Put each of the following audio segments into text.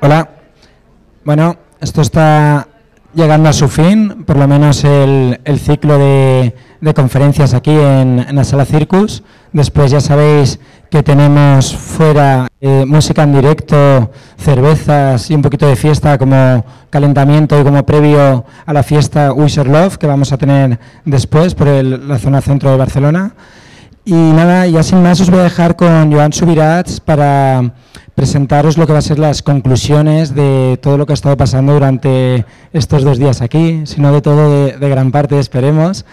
Hola. Bueno, esto está llegando a su fin, por lo menos el, ciclo de, conferencias aquí en, la sala Circus. Después ya sabéis que tenemos fuera eh, música en directo, cervezas y un poquito de fiesta como calentamiento y como previo a la fiesta Wisher Love que vamos a tener después por la zona centro de Barcelona. Y nada, ya sin más os voy a dejar con Joan Subirats para presentaros lo que va a ser las conclusiones de todo lo que ha estado pasando durante estos dos días aquí, si no de todo, de, gran parte, esperemos.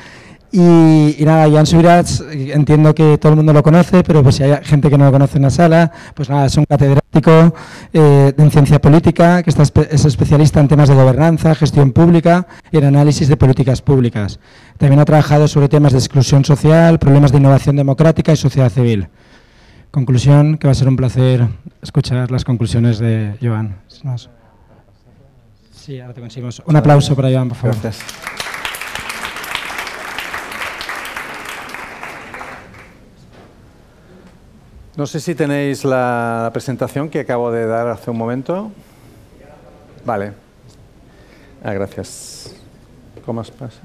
Y, nada, Joan Subirats, entiendo que todo el mundo lo conoce, pero pues si hay gente que no lo conoce en la sala, pues nada, es un catedrático eh, en ciencia política, que está, es especialista en temas de gobernanza, gestión pública y en análisis de políticas públicas. También ha trabajado sobre temas de exclusión social, problemas de innovación democrática y sociedad civil. Conclusión, que va a ser un placer escuchar las conclusiones de Joan. Sí, ahora te conseguimos. Un aplauso para Joan, por favor. Gracias. No sé si tenéis la presentación que acabo de dar hace un momento. Vale. Ah, gracias. ¿Cómo pasa?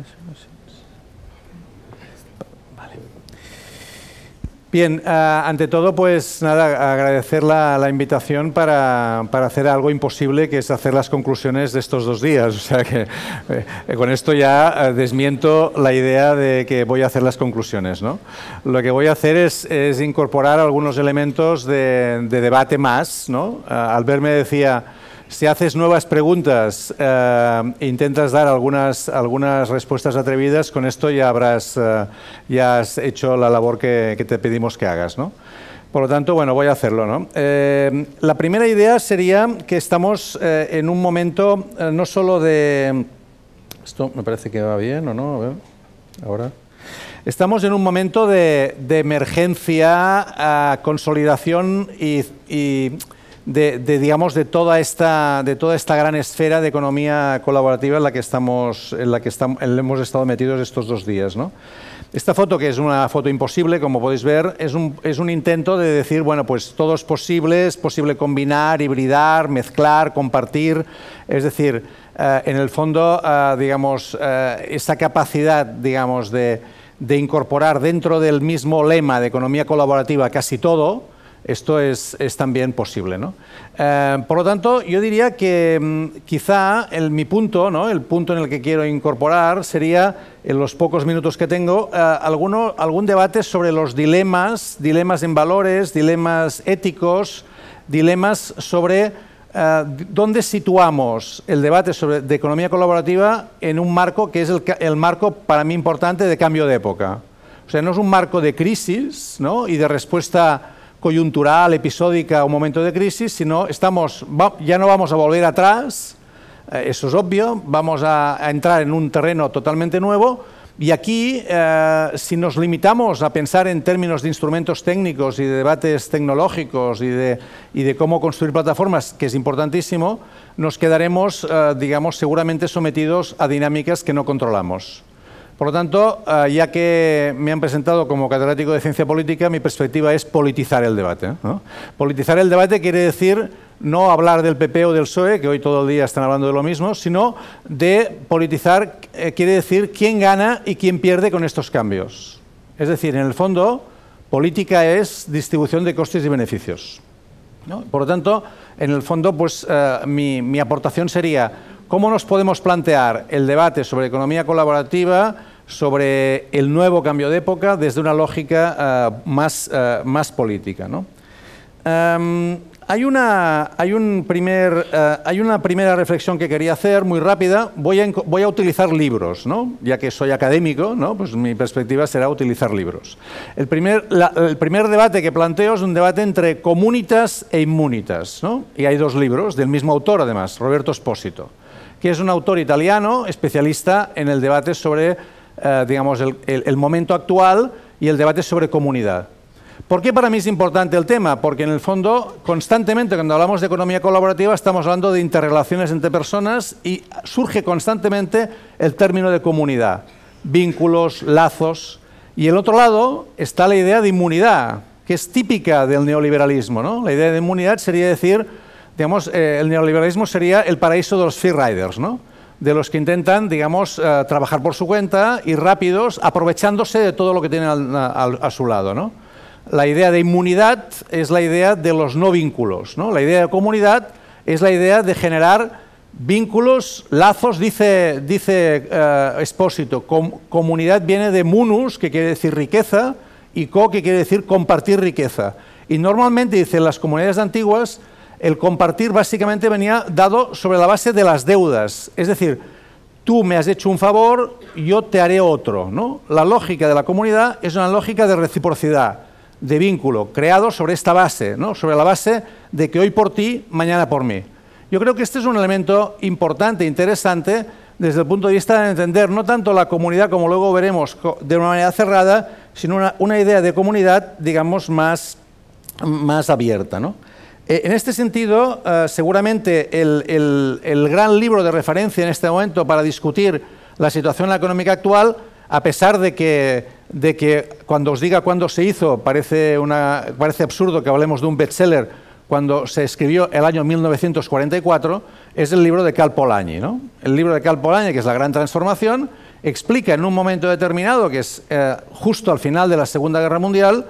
Bien, eh, ante todo, pues nada, agradecer la, invitación para, hacer algo imposible, que es hacer las conclusiones de estos dos días. O sea que eh, con esto ya eh, desmiento la idea de que voy a hacer las conclusiones. ¿no? Lo que voy a hacer es, incorporar algunos elementos de, de debate más. ¿no? Albert me decía si haces nuevas preguntas e intentas dar algunas, algunas respuestas atrevidas, con esto ya habrás eh, ya has hecho la labor que, te pedimos que hagas. ¿no? Por lo tanto, bueno, voy a hacerlo. ¿no? Eh, la primera idea sería que estamos en un momento no solo de... Esto me parece que va bien o no, a ver, ahora. Estamos en un momento de, emergencia, consolidación y de, digamos, de toda, esta, de toda esta gran esfera de economía colaborativa en la que, estamos, en la que estamos, hemos estado metidos estos dos días. ¿no? Esta foto, que es una foto imposible, como podéis ver, es un, es un, intento de decir, bueno, pues todo es posible, es posible combinar, hibridar, mezclar, compartir, es decir, eh, en el fondo, eh, digamos, eh, esa capacidad, digamos, de, de incorporar dentro del mismo lema de economía colaborativa casi todo, esto es, también posible. ¿no? Eh, por lo tanto, yo diría que mm, quizá mi punto, ¿no? el punto en el que quiero incorporar, sería, en los pocos minutos que tengo, eh, algún debate sobre los dilemas, dilemas en valores, dilemas éticos, dilemas sobre eh, dónde situamos el debate sobre, de economía colaborativa en un marco que es el, el marco para mí importante de cambio de época. O sea, no es un marco de crisis ¿no? y de respuesta coyuntural, episódica o momento de crisis, sino estamos, ya no vamos a volver atrás, eh, eso es obvio, vamos a, entrar en un terreno totalmente nuevo y aquí, eh, si nos limitamos a pensar en términos de instrumentos técnicos y de debates tecnológicos y de, y de cómo construir plataformas, que es importantísimo, nos quedaremos, eh, digamos, seguramente sometidos a dinámicas que no controlamos. Por lo tanto, eh, ya que me han presentado como catedrático de ciencia política, mi perspectiva es politizar el debate. Politizar el debate quiere decir no hablar del PP o del PSOE, que hoy todo el día están hablando de lo mismo, sino de politizar, eh, quiere decir quién gana y quién pierde con estos cambios. Es decir, en el fondo, política es distribución de costes y beneficios. Por lo tanto, en el fondo, pues eh, mi, mi aportación sería cómo nos podemos plantear el debate sobre economía colaborativa sobre el nuevo cambio de época desde una lógica eh, más, eh, más política. ¿no? Em, hay, una, hay, un primer, eh, hay una primera reflexión que quería hacer, muy rápida. Voy a, voy a utilizar libros, ¿no? ya que soy académico, ¿no? pues mi perspectiva será utilizar libros. El primer, el primer debate que planteo es un debate entre comunitas e inmunitas. ¿no? Y hay dos libros, del mismo autor además, Roberto Espósito, que es un autor italiano especialista en el debate sobre eh, digamos, el, momento actual y el debate sobre comunidad. ¿Por qué para mí es importante el tema? Porque en el fondo, constantemente, cuando hablamos de economía colaborativa, estamos hablando de interrelaciones entre personas y surge constantemente el término de comunidad, vínculos, lazos. Y el otro lado está la idea de inmunidad, que es típica del neoliberalismo. ¿no? La idea de inmunidad sería decir, digamos, el neoliberalismo sería el paraíso de los free riders, ¿no? de los que intentan, digamos, trabajar por su cuenta y rápidos, aprovechándose de todo lo que tienen a su lado. ¿no? La idea de inmunidad es la idea de los no vínculos. ¿no? La idea de comunidad es la idea de generar vínculos, lazos, dice, dice uh, Expósito. comunidad viene de munus, que quiere decir riqueza, y co, que quiere decir compartir riqueza. Y normalmente, dice, las comunidades antiguas, el compartir básicamente venía dado sobre la base de las deudas. Es decir, tú me has hecho un favor, yo te haré otro. ¿no? La lógica de la comunidad es una lógica de reciprocidad de vínculo creado sobre esta base, ¿no? sobre la base de que hoy por ti, mañana por mí. Yo creo que este es un elemento importante, interesante, desde el punto de vista de entender no tanto la comunidad, como luego veremos, de una manera cerrada, sino una, idea de comunidad, digamos, más, más abierta. Eh, en este sentido, eh, seguramente el, gran libro de referencia en este momento para discutir la situación económica actual, a pesar de que cuando os diga cuándo se hizo, parece, una, parece absurdo que hablemos de un bestseller cuando se escribió el año 1944, es el libro de Cal Polanyi. ¿no? El libro de Cal Polanyi, que es La Gran Transformación, explica en un momento determinado, que es eh, justo al final de la Segunda Guerra Mundial,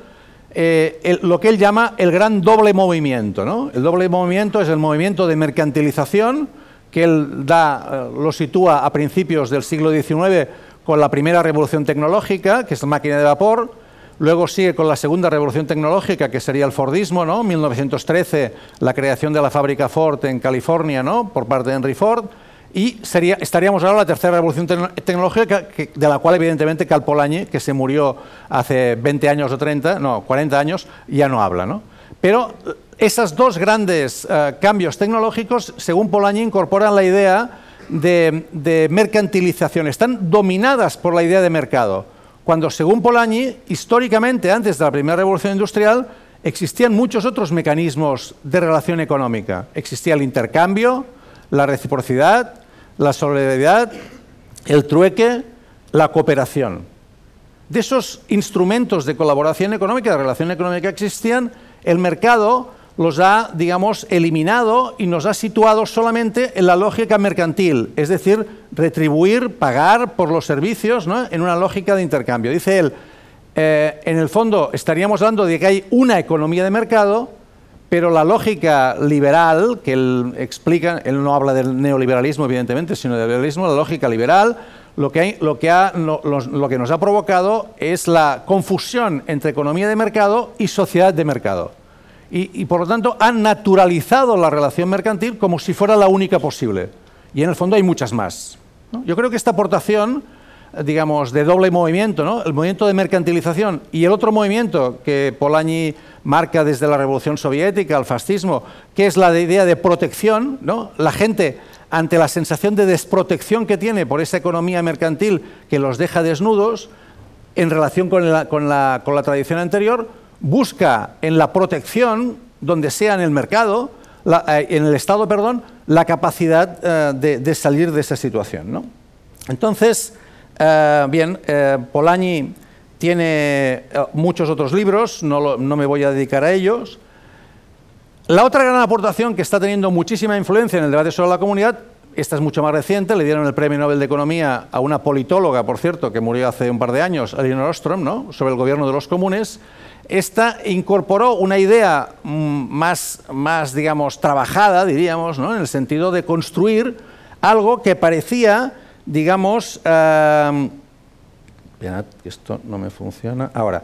eh, lo que él llama el gran doble movimiento. ¿no? El doble movimiento es el movimiento de mercantilización, que él da, eh, lo sitúa a principios del siglo XIX con la primera revolución tecnológica, que es la máquina de vapor, luego sigue con la segunda revolución tecnológica, que sería el Fordismo, ¿no? 1913, la creación de la fábrica Ford en California, ¿no? por parte de Henry Ford, y estaríamos ahora en la tercera revolución tecnológica, de la cual evidentemente Cal Polanyi, que se murió hace 20 años o 30, no, 40 años, ya no habla. ¿no? Pero esos dos grandes eh, cambios tecnológicos, según Polanyi, incorporan la idea de, mercantilización, están dominadas por la idea de mercado. Cuando, según Polanyi, históricamente, antes de la primera revolución industrial, existían muchos otros mecanismos de relación económica. Existía el intercambio, la reciprocidad, la solidaridad, el trueque, la cooperación. De esos instrumentos de colaboración económica, de relación económica que existían, el mercado los ha, digamos, eliminado y nos ha situado solamente en la lógica mercantil, es decir, retribuir, pagar por los servicios en una lógica de intercambio. Dice él, eh, en el fondo estaríamos hablando de que hay una economía de mercado, pero la lógica liberal, que él explica, él no habla del neoliberalismo evidentemente, sino del liberalismo, la lógica liberal, lo que, lo, que lo que nos ha provocado es la confusión entre economía de mercado y sociedad de mercado y, por lo tanto han naturalizado la relación mercantil como si fuera la única posible. Y en el fondo hay muchas más. Yo creo que esta aportación, digamos, de doble movimiento, ¿no? el movimiento de mercantilización y el otro movimiento que Polanyi marca desde la Revolución Soviética, el fascismo, que es la idea de protección, ¿no? la gente ante la sensación de desprotección que tiene por esa economía mercantil que los deja desnudos, en relación con la, la, la tradición anterior, busca en la protección, donde sea en el mercado, eh, en el Estado, perdón, la capacidad eh, de, salir de esa situación. Entonces, eh, bien, Polanyi tiene muchos otros libros, no, no, me voy a dedicar a ellos. La otra gran aportación que está teniendo muchísima influencia en el debate sobre la comunidad, esta es mucho más reciente, le dieron el Premio Nobel de Economía a una politóloga, por cierto, que murió hace un par de años, Elinor Ostrom, ¿no? sobre el gobierno de los comunes, esta incorporó una idea mm, más, más digamos, trabajada, diríamos, ¿no? en el sentido de construir algo que parecía, digamos, eh, esto no me funciona, ahora,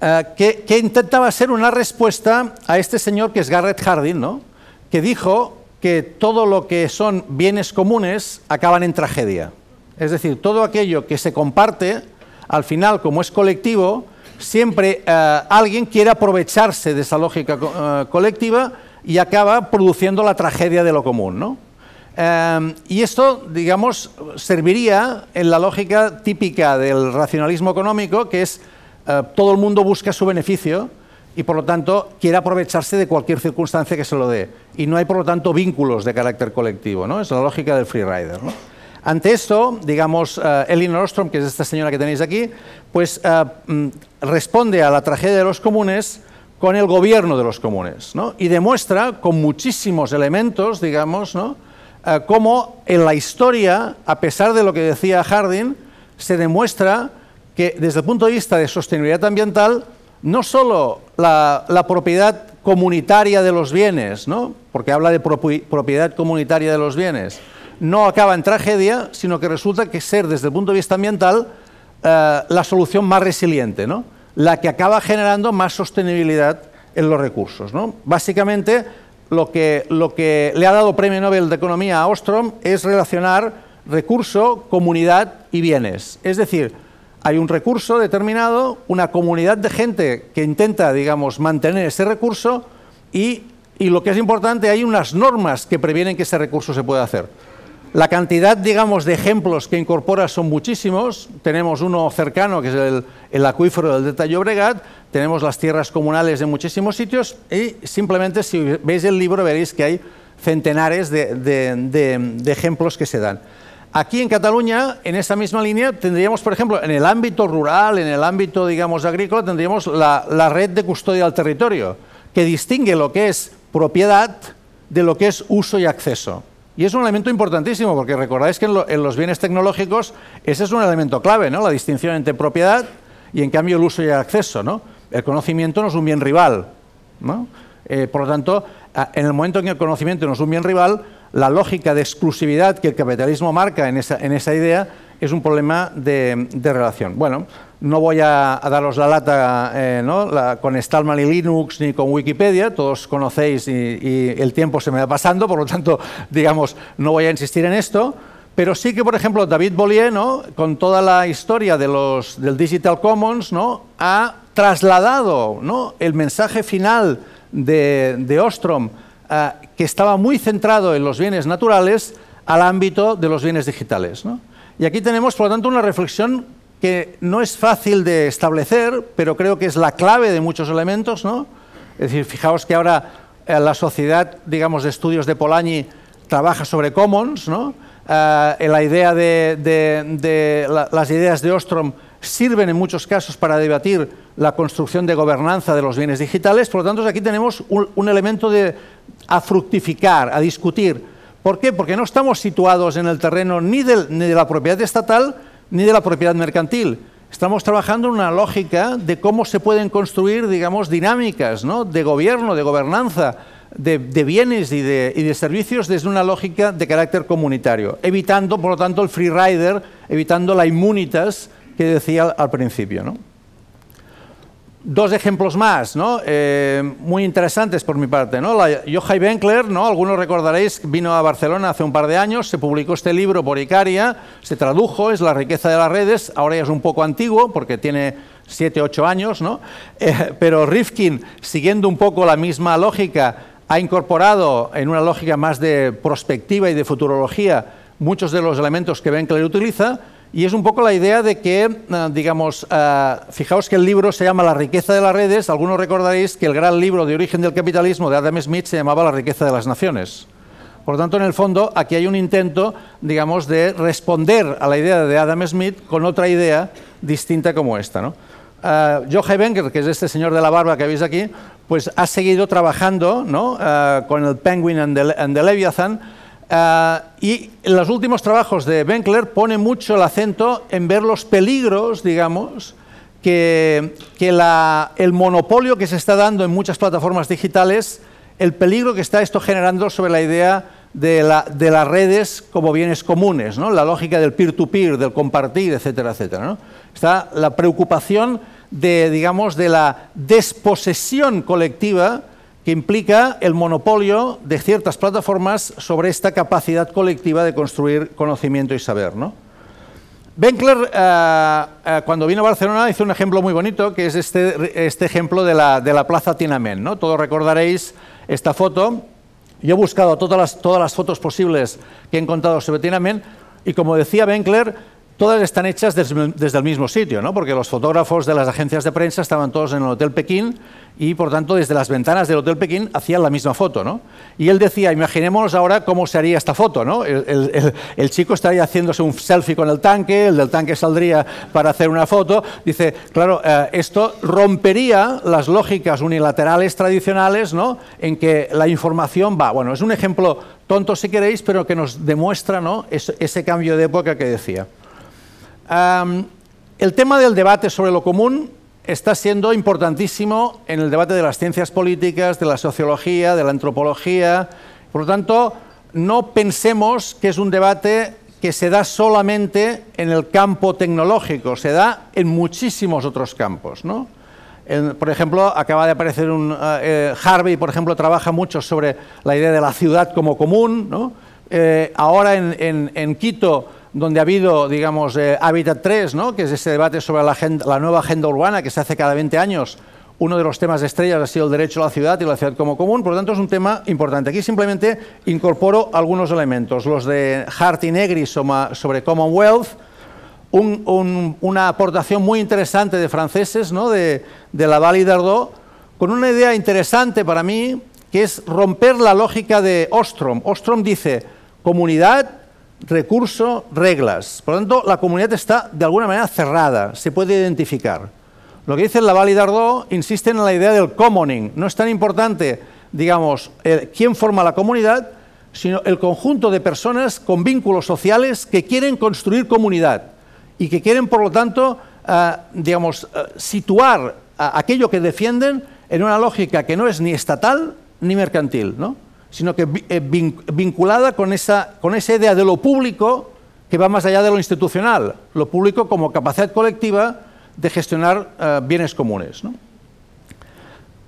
eh, que, intentaba ser una respuesta a este señor que es Garrett Hardin, ¿no? que dijo que todo lo que son bienes comunes acaban en tragedia. Es decir, todo aquello que se comparte, al final, como es colectivo, siempre eh, alguien quiere aprovecharse de esa lógica eh, colectiva y acaba produciendo la tragedia de lo común. ¿no? Eh, y esto, digamos, serviría en la lógica típica del racionalismo económico, que es todo el mundo busca su beneficio y por lo tanto quiere aprovecharse de cualquier circunstancia que se lo dé. Y no hay por lo tanto vínculos de carácter colectivo, ¿no? Es la lógica del free rider. ¿no? Ante esto, digamos, uh, Elinor Ostrom, que es esta señora que tenéis aquí, pues uh, responde a la tragedia de los comunes con el gobierno de los comunes. ¿no? Y demuestra con muchísimos elementos, digamos, ¿no? Eh, cómo en la historia, a pesar de lo que decía Harding, se demuestra que desde el punto de vista de sostenibilidad ambiental, no solo la, propiedad comunitaria de los bienes, ¿no? porque habla de propiedad comunitaria de los bienes, no acaba en tragedia, sino que resulta que ser desde el punto de vista ambiental eh, la solución más resiliente, ¿no? la que acaba generando más sostenibilidad en los recursos. ¿no? Básicamente, lo que, le ha dado Premio Nobel de Economía a Ostrom es relacionar recurso, comunidad y bienes. Es decir, hay un recurso determinado, una comunidad de gente que intenta, digamos, mantener ese recurso y, lo que es importante, hay unas normas que previenen que ese recurso se pueda hacer. La cantidad, digamos, de ejemplos que incorpora son muchísimos. Tenemos uno cercano, que es el, acuífero del Delta Llobregat, tenemos las tierras comunales en muchísimos sitios y simplemente si veis el libro veréis que hay centenares de, ejemplos que se dan. Aquí en Cataluña, en esa misma línea, tendríamos, por ejemplo, en el ámbito rural, en el ámbito, digamos, agrícola, tendríamos la, red de custodia del territorio, que distingue lo que es propiedad de lo que es uso y acceso. Y es un elemento importantísimo, porque recordáis que en, los bienes tecnológicos ese es un elemento clave, ¿no? La distinción entre propiedad y, en cambio, el uso y el acceso, ¿no? El conocimiento no es un bien rival, ¿no? Eh, por lo tanto, en el momento en que el conocimiento no es un bien rival, la lógica de exclusividad que el capitalismo marca en esa, en esa idea es un problema de, de relación. Bueno, no voy a, daros la lata eh, con Stallman y Linux ni con Wikipedia, todos conocéis y, el tiempo se me va pasando, por lo tanto, digamos, no voy a insistir en esto. Pero sí que, por ejemplo, David Bollier, con toda la historia de los, del Digital Commons, ¿no? ha trasladado el mensaje final de, Ostrom, eh, que estaba muy centrado en los bienes naturales, al ámbito de los bienes digitales. Y aquí tenemos, por lo tanto, una reflexión que no es fácil de establecer, pero creo que es la clave de muchos elementos, ¿no? Es decir, fijaos que ahora eh, la sociedad, digamos, de estudios de Polanyi trabaja sobre commons, ¿no? Eh, las ideas de Ostrom sirven en muchos casos para debatir la construcción de gobernanza de los bienes digitales, por lo tanto aquí tenemos un, elemento a fructificar, a discutir. ¿Por qué? Porque no estamos situados en el terreno ni ni de la propiedad estatal, ni de la propiedad mercantil. Estamos trabajando en una lógica de cómo se pueden construir, digamos, dinámicas ¿no? de gobierno, de gobernanza, de, bienes y de, servicios desde una lógica de carácter comunitario, evitando, por lo tanto, el free rider, evitando la inmunitas que decía al principio. Dos ejemplos más, ¿no? Eh, muy interesantes por mi parte. ¿no? La Benkler, ¿no? algunos recordaréis, vino a Barcelona hace un par de años, se publicó este libro por Icaria, se tradujo, es La riqueza de las redes, ahora ya es un poco antiguo porque tiene 7, 8 años, ¿no? Eh, pero Rifkin, siguiendo un poco la misma lógica, ha incorporado en una lógica más de prospectiva y de futurología muchos de los elementos que Benkler utiliza, y es un poco la idea de que, eh, digamos, eh, fijaos que el libro se llama La riqueza de las redes, algunos recordaréis que el gran libro de origen del capitalismo de Adam Smith se llamaba La riqueza de las naciones. Por tanto, en el fondo, aquí hay un intento, digamos, de responder a la idea de Adam Smith con otra idea distinta como esta. ¿no? Uh, Joe que es este señor de la barba que veis aquí, pues ha seguido trabajando ¿no? con el Penguin and the Leviathan, Ah, y en los últimos trabajos de Benkler pone mucho el acento en ver los peligros, digamos, que, el monopolio que se está dando en muchas plataformas digitales, el peligro que está esto generando sobre la idea de, las redes como bienes comunes, ¿no? la lógica del peer-to-peer, del compartir, etcétera, etcétera. Está la preocupación de, digamos, de la desposesión colectiva que implica el monopolio de ciertas plataformas sobre esta capacidad colectiva de construir conocimiento y saber. ¿no? Benkler, eh, eh, cuando vino a Barcelona, hizo un ejemplo muy bonito, que es este, este ejemplo de la, de la Plaza Tiananmen. ¿no? Todos recordaréis esta foto. Yo he buscado todas las, todas las fotos posibles que he encontrado sobre Tiananmen y como decía Benkler, todas están hechas desde, el mismo sitio, ¿no? porque los fotógrafos de las agencias de prensa estaban todos en el Hotel Pekín y, por tanto, desde las ventanas del Hotel Pekín hacían la misma foto. ¿no? Y él decía, imaginémonos ahora cómo se haría esta foto. ¿no? El, chico estaría haciéndose un selfie con el tanque, el del tanque saldría para hacer una foto. Dice, claro, eh, esto rompería las lógicas unilaterales tradicionales ¿no? en que la información va. Bueno, es un ejemplo tonto si queréis, pero que nos demuestra ¿no? ese cambio de época que decía el tema del debate sobre lo común está siendo importantísimo en el debate de las ciencias políticas, de la sociología, de la antropología. Por lo tanto, no pensemos que es un debate que se da solamente en el campo tecnológico, se da en muchísimos otros campos. por ejemplo, acaba de aparecer un... Eh, eh, Harvey, por ejemplo, trabaja mucho sobre la idea de la ciudad como común. Eh, ahora en Quito donde ha habido, digamos, eh, Habitat 3, ¿no? que es ese debate sobre la, nueva agenda urbana que se hace cada 20 años. Uno de los temas de estrellas ha sido el derecho a la ciudad y la ciudad como común, por lo tanto es un tema importante. Aquí simplemente incorporo algunos elementos, los de Hart y Negri sobre Commonwealth, una aportación muy interesante de franceses, ¿no? de, de Laval y Dardot, con una idea interesante para mí, que es romper la lógica de Ostrom. Ostrom dice, comunidad recurso, reglas. Por lo tanto, la comunidad está de alguna manera cerrada, se puede identificar. Lo que dice Laval y Dardot insiste en la idea del commoning. No es tan importante, digamos, quién forma la comunidad, sino el conjunto de personas con vínculos sociales que quieren construir comunidad y que quieren, por lo tanto, eh, digamos, eh, situar aquello que defienden en una lógica que no es ni estatal ni mercantil, ¿no? Sino que eh, vinculada con esa, con esa idea de lo público que va más allá de lo institucional, lo público como capacidad colectiva de gestionar eh, bienes comunes.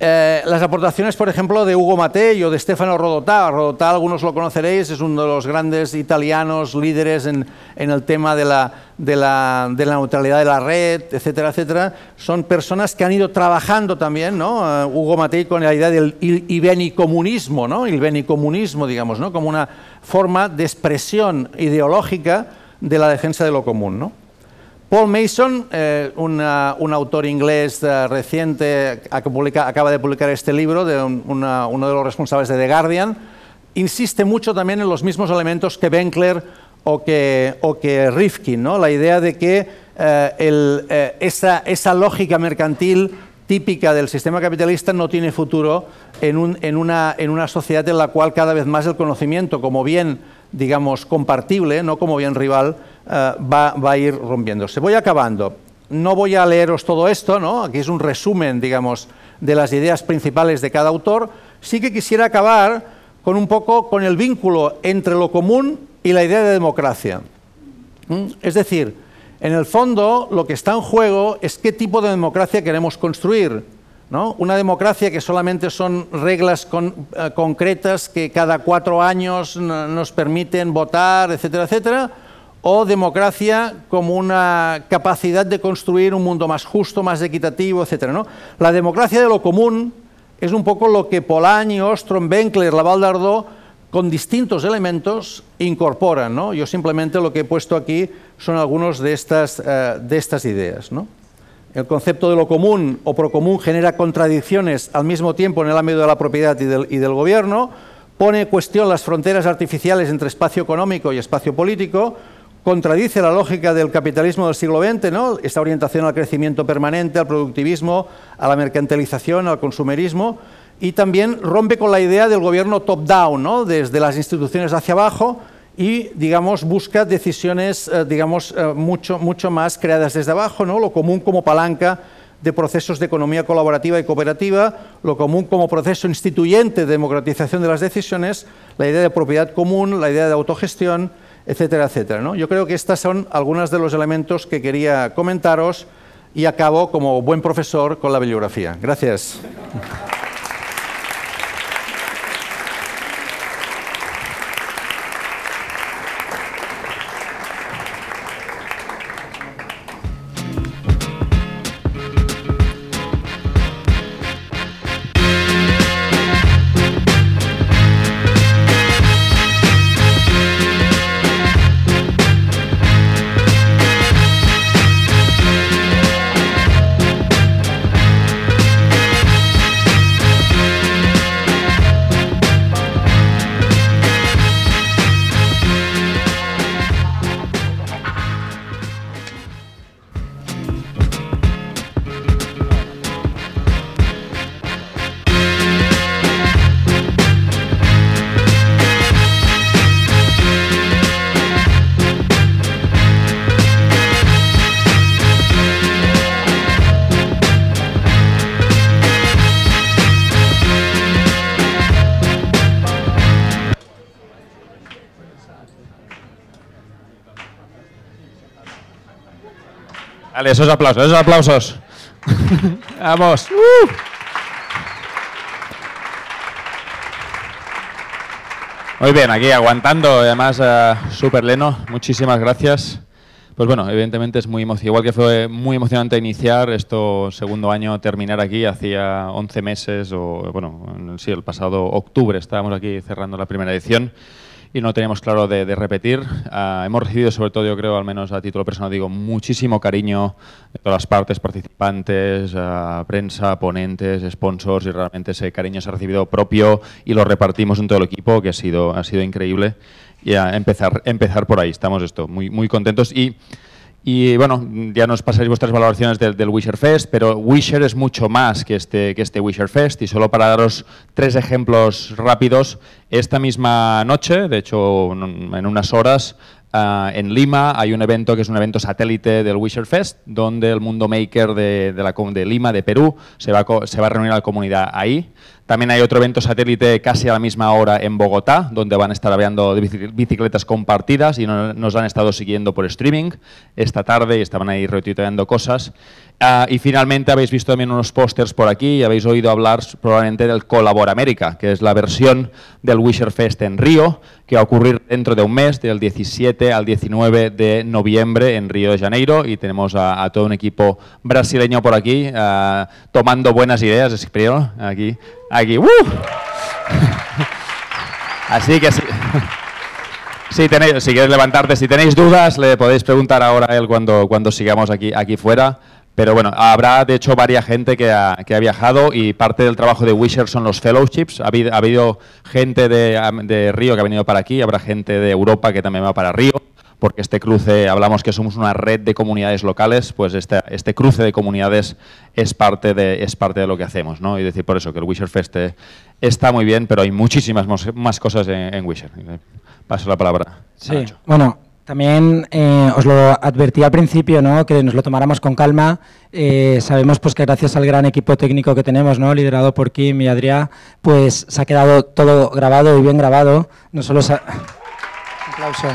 Eh, las aportaciones, por ejemplo, de Hugo Matei o de Stefano Rodotà. Rodotà, algunos lo conoceréis, es uno de los grandes italianos líderes en, el tema de la, neutralidad de la red, etcétera, etcétera. Son personas que han ido trabajando también, ¿no? Eh, Hugo Matei con la idea del ibenicomunismo, ¿no? El ibenicomunismo, digamos, ¿no? Como una forma de expresión ideológica de la defensa de lo común, ¿no? Paul Mason, eh, un autor inglés eh, reciente, acaba de publicar este libro, de uno de los responsables de The Guardian, insiste mucho también en los mismos elementos que Benkler o que, Rifkin, ¿no? la idea de que eh, esa, lógica mercantil típica del sistema capitalista no tiene futuro una, en una sociedad en la cual cada vez más el conocimiento como bien, digamos, compartible, no como bien rival, eh, va, a ir rompiéndose. Voy acabando. No voy a leeros todo esto, ¿no? aquí es un resumen, digamos, de las ideas principales de cada autor. Sí que quisiera acabar con un poco con el vínculo entre lo común y la idea de democracia. ¿Mm? Es decir, en el fondo lo que está en juego es qué tipo de democracia queremos construir. ¿No? Una democracia que solamente son reglas eh, concretas que cada cuatro años nos permiten votar, etcétera, etcétera, o democracia como una capacidad de construir un mundo más justo, más equitativo, etc. ¿no? La democracia de lo común es un poco lo que Polanyi, Ostrom, Benkler, Laval d'Ardot, con distintos elementos, incorporan. Yo simplemente lo que he puesto aquí son algunos de estas, eh, de estas ideas. El concepto de lo común o procomún genera contradicciones al mismo tiempo en el ámbito de la propiedad y del, gobierno, pone en cuestión las fronteras artificiales entre espacio económico y espacio político, contradice la lógica del capitalismo del siglo XX, ¿no? esta orientación al crecimiento permanente, al productivismo, a la mercantilización, al consumerismo, y también rompe con la idea del gobierno top-down, ¿no? desde las instituciones hacia abajo, y digamos, busca decisiones eh, digamos, eh, mucho, mucho más creadas desde abajo, ¿no? lo común como palanca de procesos de economía colaborativa y cooperativa, lo común como proceso instituyente de democratización de las decisiones, la idea de propiedad común, la idea de autogestión, etcétera, etcétera. ¿no? Yo creo que estos son algunos de los elementos que quería comentaros y acabo como buen profesor con la bibliografía. Gracias. Vale, esos aplausos, esos aplausos. Vamos. Uh. Muy bien, aquí aguantando, además, uh, súper leno. Muchísimas gracias. Pues bueno, evidentemente es muy emocionante. Igual que fue muy emocionante iniciar esto segundo año, terminar aquí, hacía 11 meses, o bueno, sí, el pasado octubre estábamos aquí cerrando la primera edición y no teníamos claro de, repetir. Ah, hemos recibido, sobre todo, yo creo, al menos a título personal, digo, muchísimo cariño de todas las partes, participantes, ah, prensa, ponentes, sponsors, y realmente ese cariño se ha recibido propio y lo repartimos en todo el equipo, que ha sido, ha sido increíble. Y a empezar, empezar por ahí, estamos esto, muy, muy contentos. Y y bueno, ya nos pasáis vuestras valoraciones del, del, Wisher Fest, pero Wisher es mucho más que este, que este Wisher Fest. Y solo para daros tres ejemplos rápidos, esta misma noche, de hecho en unas horas, uh, en Lima hay un evento que es un evento satélite del Wisher Fest, donde el mundo maker de, de, Lima, de Perú, se va, se va a reunir a la comunidad ahí. También hay otro evento satélite casi a la misma hora en Bogotá, donde van a estar hablando bicicletas compartidas y nos han estado siguiendo por streaming esta tarde y estaban ahí retuiteando cosas. Uh, y finalmente habéis visto también unos pósters por aquí y habéis oído hablar probablemente del Colabor América, que es la versión del Wisher Fest en Río, que va a ocurrir dentro de un mes, del 17 al 19 de noviembre en Río de Janeiro. Y tenemos a, todo un equipo brasileño por aquí uh, tomando buenas ideas, es aquí, aquí. Así que sí. Si, tenéis, si queréis levantarte, si tenéis dudas, le podéis preguntar ahora a él cuando, cuando sigamos aquí, aquí fuera. Pero bueno, habrá de hecho varias gente que ha, que ha, viajado y parte del trabajo de Wisher son los fellowships. Ha habido, ha habido gente de, de, Río que ha venido para aquí, habrá gente de Europa que también va para Río, porque este cruce, hablamos que somos una red de comunidades locales, pues este, este cruce de comunidades es parte de, es parte de lo que hacemos. ¿no? Y decir por eso que el Wisher Fest eh, está muy bien, pero hay muchísimas más cosas en, en Wisher. Paso la palabra. Sí, bueno, también eh, os lo advertí al principio, ¿no? que nos lo tomáramos con calma. Eh, sabemos pues, que gracias al gran equipo técnico que tenemos, ¿no? liderado por Kim y Adrián, pues se ha quedado todo grabado y bien grabado. No solo se ha... Un aplauso.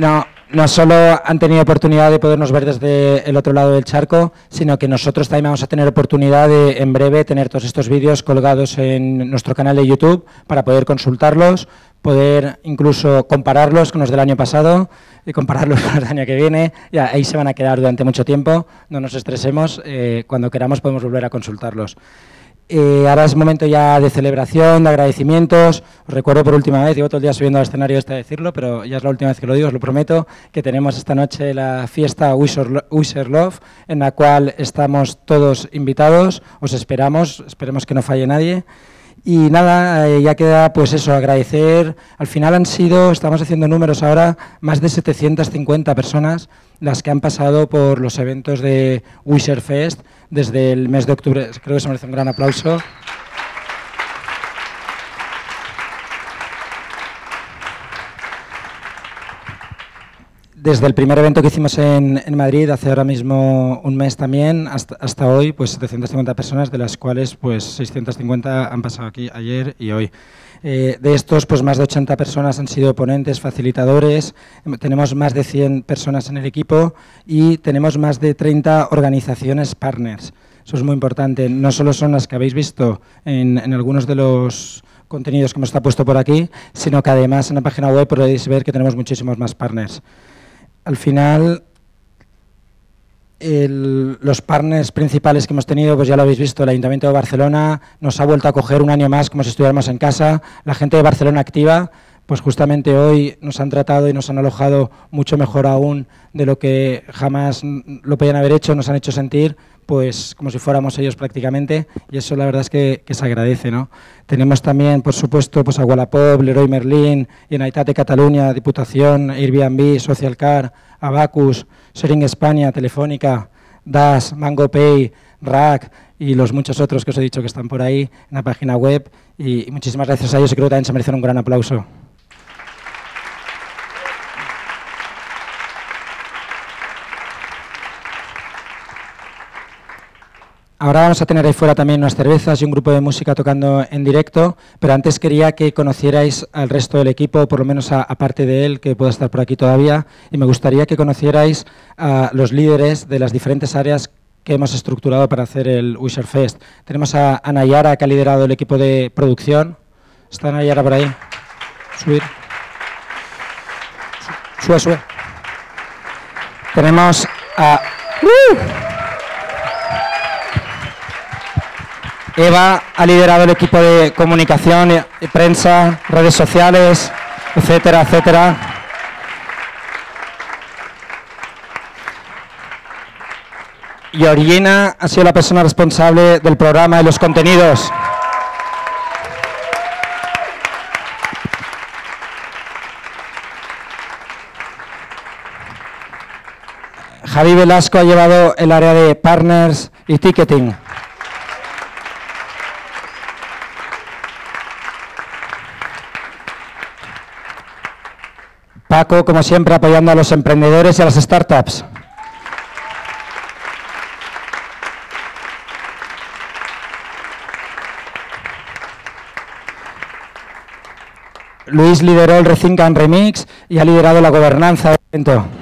No, no solo han tenido oportunidad de podernos ver desde el otro lado del charco, sino que nosotros también vamos a tener oportunidad de en breve tener todos estos vídeos colgados en nuestro canal de YouTube para poder consultarlos, poder incluso compararlos con los del año pasado y compararlos con los del año que viene. Ya, ahí se van a quedar durante mucho tiempo, no nos estresemos, eh, cuando queramos podemos volver a consultarlos. Eh, ahora es momento ya de celebración, de agradecimientos. Os recuerdo por última vez, llevo todo el día subiendo al escenario este a decirlo, pero ya es la última vez que lo digo, os lo prometo, que tenemos esta noche la fiesta Wisher Love, en la cual estamos todos invitados. Os esperamos, esperemos que no falle nadie. Y nada, eh, ya queda pues eso, agradecer. Al final han sido, estamos haciendo números ahora, más de 750 personas las que han pasado por los eventos de Wisher Fest desde el mes de octubre. Creo que se merece un gran aplauso. Desde el primer evento que hicimos en, en, Madrid, hace ahora mismo un mes también, hasta, hasta, hoy, pues 750 personas, de las cuales pues 650 han pasado aquí ayer y hoy. Eh, de estos, pues más de 80 personas han sido ponentes, facilitadores, tenemos más de 100 personas en el equipo y tenemos más de 30 organizaciones partners. Eso es muy importante. No solo son las que habéis visto en, en algunos de los contenidos que hemos está puesto por aquí, sino que además en la página web podéis ver que tenemos muchísimos más partners al final el, los partners principales que hemos tenido, pues ya lo habéis visto, el Ayuntamiento de Barcelona nos ha vuelto a coger un año más como si estuviéramos en casa, la gente de Barcelona activa, pues justamente hoy nos han tratado y nos han alojado mucho mejor aún de lo que jamás lo podían haber hecho, nos han hecho sentir pues como si fuéramos ellos prácticamente y eso la verdad es que, se agradece. ¿no? Tenemos también, por supuesto, pues a Wallapop, Leroy Merlin, Generalitat de Cataluña, Diputación, Airbnb, Social Car, Abacus, Sharing España, Telefónica, DAS, MangoPay, Rack y los muchos otros que os he dicho que están por ahí en la página web y muchísimas gracias a ellos y creo que también se merecen un gran aplauso. Ahora vamos a tener ahí fuera también unas cervezas y un grupo de música tocando en directo, pero antes quería que conocierais al resto del equipo, por lo menos aparte de él, que pueda estar por aquí todavía, y me gustaría que conocierais a los líderes de las diferentes áreas que hemos estructurado para hacer el Wisher Fest. Tenemos a, Nayara, que ha liderado el equipo de producción. ¿Está Nayara por ahí? Subir. Sube, sube. Tenemos a... ¡Uh! Eva ha liderado el equipo de comunicación, y prensa, redes sociales, etcétera, etcétera. Y Orillina ha sido la persona responsable del programa y los contenidos. Javi Velasco ha llevado el área de partners y ticketing. Como siempre, apoyando a los emprendedores y a las startups. Luis lideró el Recincan Remix y ha liderado la gobernanza del evento.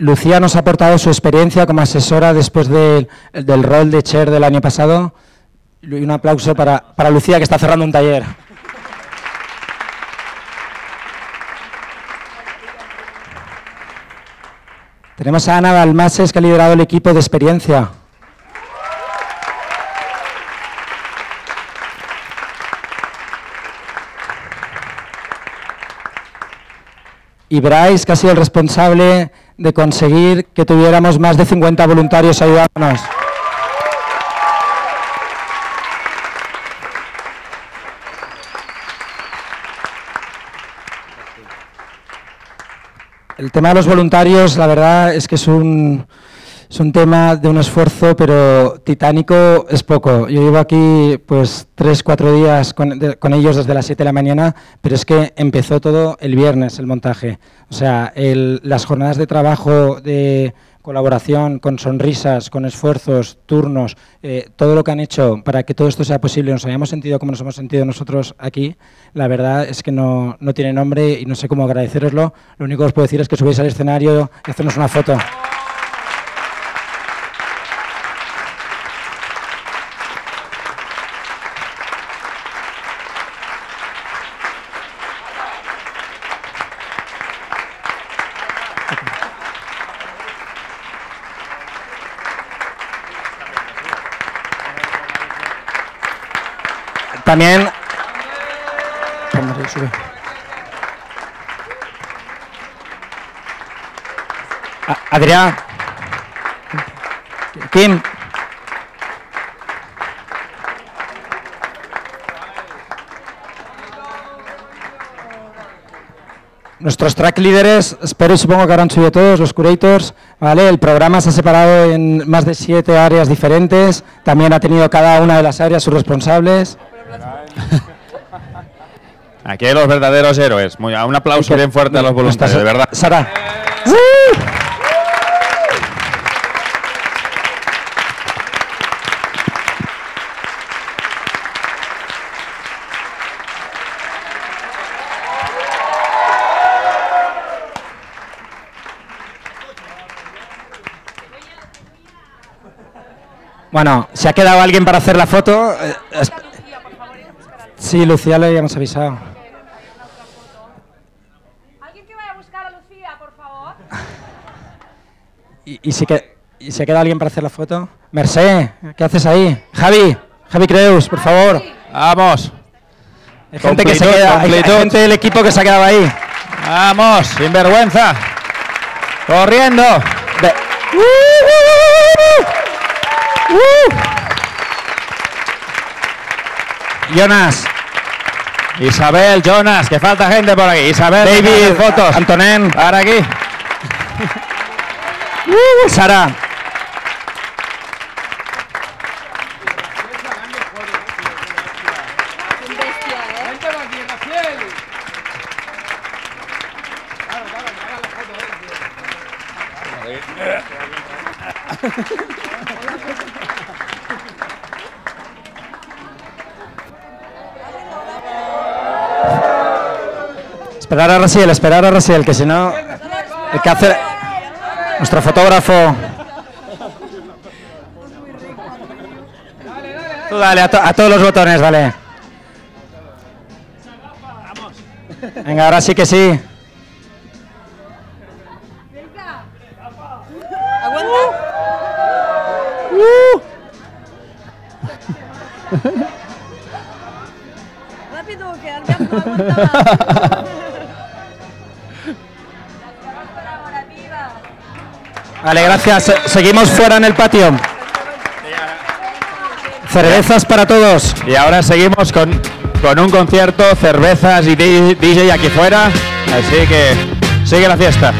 Lucía nos ha aportado su experiencia como asesora después del rol de chair del año pasado. Y un aplauso para, para Lucía, que está cerrando un taller. Tenemos a Ana Balmases, que ha liderado el equipo de experiencia. Y Bryce, que ha sido el responsable de conseguir que tuviéramos más de 50 voluntarios ayudándonos. El tema de los voluntarios, la verdad es que es un, es un tema de un esfuerzo, pero titánico es poco. Yo llevo aquí pues tres, cuatro días con, ellos desde las 7 de la mañana, pero es que empezó todo el viernes el montaje. O sea, las jornadas de trabajo, de colaboración, con sonrisas, con esfuerzos, turnos, eh, todo lo que han hecho para que todo esto sea posible, nos hayamos sentido como nos hemos sentido nosotros aquí, la verdad es que no, no tiene nombre y no sé cómo agradeceroslo. Lo único que os puedo decir es que subáis al escenario y hacernos una foto. También... Adrián. Kim. Nuestros track líderes, espero y supongo que habrán subido todos, los curators, ¿vale? El programa se ha separado en más de siete áreas diferentes, también ha tenido cada una de las áreas sus responsables. Aquí hay los verdaderos héroes. un aplauso bien fuerte a los voluntarios, de verdad. Sara. Bueno, ¿se ha quedado alguien para hacer la foto? Sí, Lucía le habíamos avisado. ¿Alguien que vaya a buscar a Lucía, por favor? ¿Y, si, que, ¿Y se queda alguien para hacer la foto? Mercé, ¿qué haces ahí? Javi, Javi Creus, por favor. Vamos. Hay gente que se queda, hay, gente del equipo que se ha quedado ahí. Vamos, sin vergüenza. Corriendo. ¡Uh, uh, uh, Jonas. Isabel, Jonas, que falta gente por aquí. Isabel, David, fotos. Antonen. Para aquí. Uh, Sara. Esperar a Rasiel, esperar a Rasiel, que si no... El que hace... Nuestro fotógrafo... Tú dale, a, to- a todos los botones, dale. Venga, ahora sí que sí. Rápido, que Vale, gracias. Se- Seguimos fuera en el patio. Cervezas para todos. Y ahora seguimos con, con un concierto, cervezas y DJ aquí fuera. Así que sigue la fiesta.